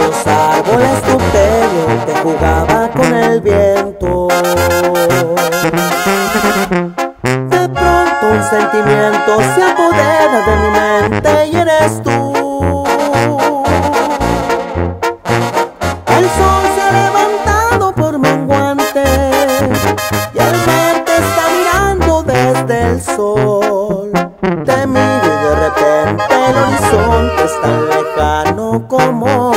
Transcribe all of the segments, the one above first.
Los árboles tu pelo que jugaba con el viento. De pronto un sentimiento se apodera de mi mente y eres tú. El sol se ha levantado por menguante y al verte está mirando desde el sol. Te miro y de repente el horizonte es tan lejano como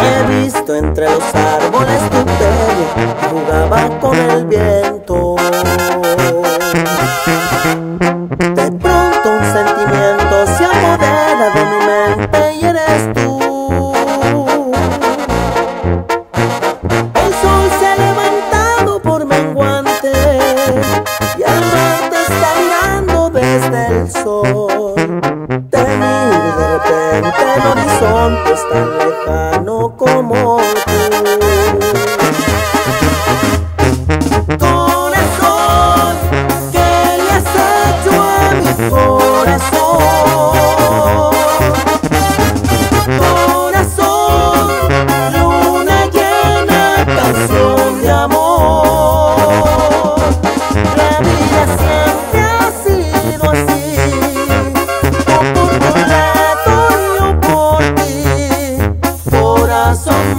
He visto entre los árboles corazón.